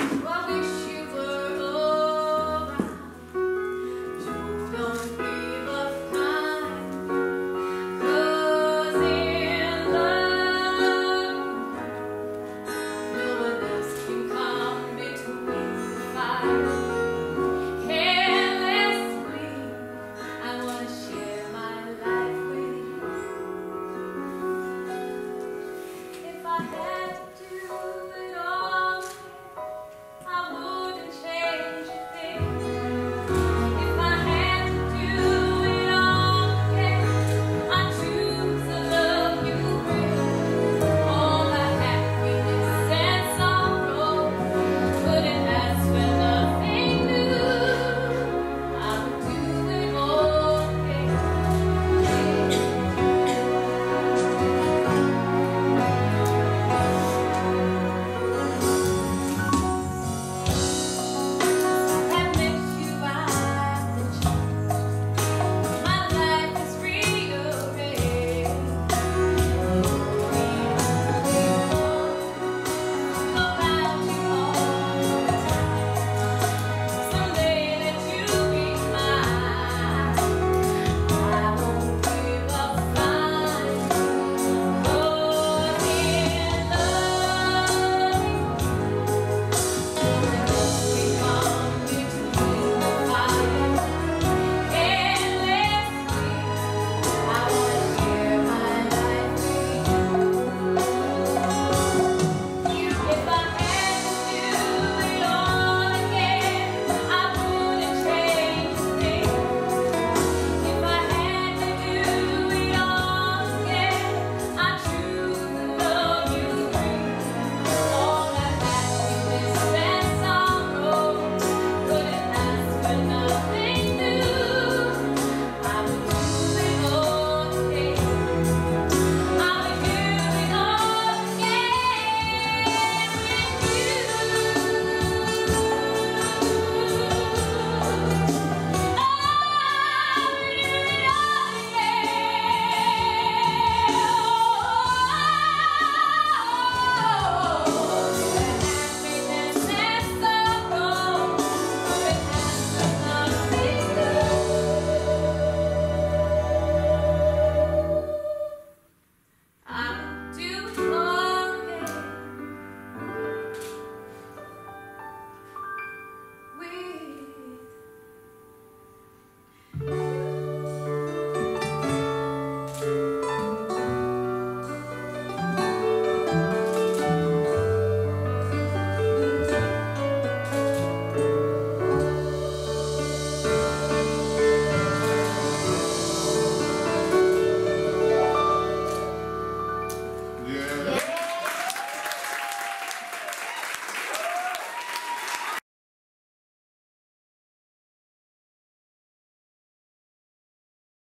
Whoa.